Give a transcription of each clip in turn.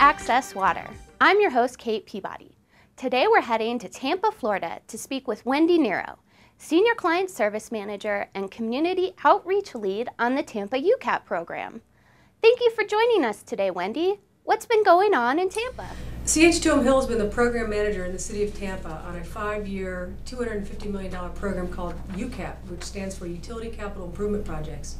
Access Water. I'm your host, Kate Peabody. Today we're heading to Tampa, Florida to speak with Wendy Nero, Senior Client Service Manager and Community Outreach Lead on the Tampa UCAP program. Thank you for joining us today, Wendy. What's been going on in Tampa? CH2M Hill has been the program manager in the city of Tampa on a five-year, $250 million program called UCAP, which stands for Utility Capital Improvement Projects.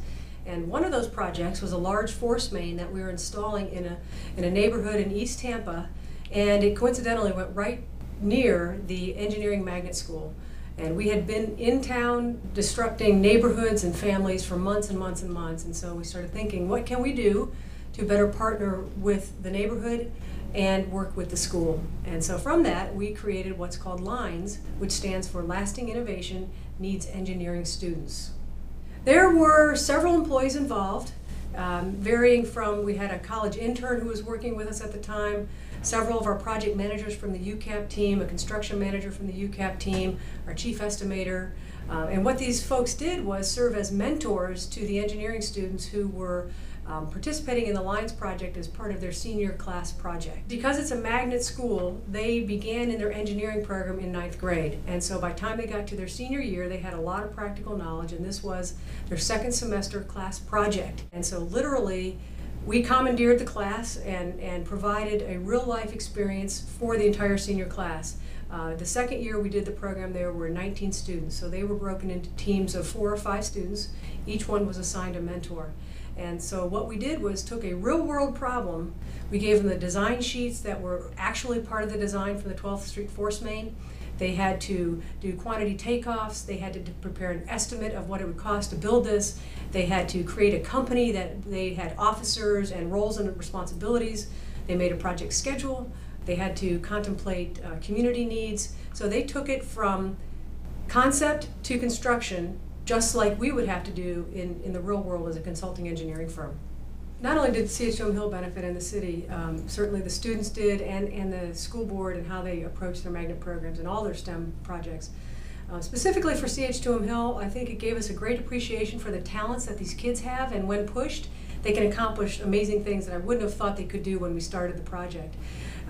And one of those projects was a large force main that we were installing in a, in a neighborhood in East Tampa, and it coincidentally went right near the engineering magnet school. And we had been in town disrupting neighborhoods and families for months and months and months, and so we started thinking, what can we do to better partner with the neighborhood and work with the school. And so from that, we created what's called LINES, which stands for Lasting Innovation Needs Engineering Students. There were several employees involved, um, varying from we had a college intern who was working with us at the time, several of our project managers from the UCAP team, a construction manager from the UCAP team, our chief estimator. Uh, and what these folks did was serve as mentors to the engineering students who were um, participating in the Lines project as part of their senior class project. Because it's a magnet school, they began in their engineering program in ninth grade. And so by the time they got to their senior year, they had a lot of practical knowledge, and this was their second semester class project. And so literally, we commandeered the class and, and provided a real life experience for the entire senior class. Uh, the second year we did the program, there were 19 students, so they were broken into teams of four or five students. Each one was assigned a mentor. And so what we did was took a real world problem, we gave them the design sheets that were actually part of the design for the 12th Street Force Main. They had to do quantity takeoffs, they had to prepare an estimate of what it would cost to build this, they had to create a company that they had officers and roles and responsibilities, they made a project schedule, they had to contemplate uh, community needs. So they took it from concept to construction just like we would have to do in, in the real world as a consulting engineering firm. Not only did CH2M Hill benefit in the city, um, certainly the students did and, and the school board and how they approach their magnet programs and all their STEM projects. Uh, specifically for CH2M Hill, I think it gave us a great appreciation for the talents that these kids have, and when pushed, they can accomplish amazing things that I wouldn't have thought they could do when we started the project.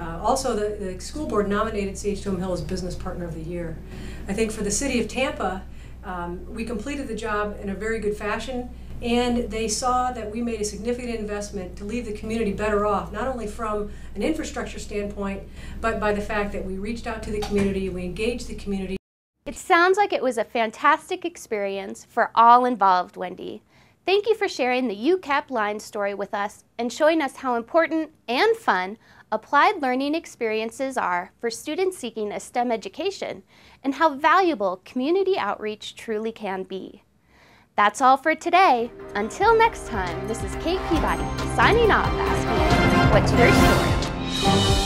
Uh, also, the, the school board nominated CH2M Hill as Business Partner of the Year. I think for the city of Tampa, um, we completed the job in a very good fashion, and they saw that we made a significant investment to leave the community better off, not only from an infrastructure standpoint, but by the fact that we reached out to the community, we engaged the community. It sounds like it was a fantastic experience for all involved, Wendy. Thank you for sharing the UCAP line story with us and showing us how important and fun applied learning experiences are for students seeking a STEM education and how valuable community outreach truly can be. That's all for today. Until next time, this is Kate Peabody signing off asking, what's your story?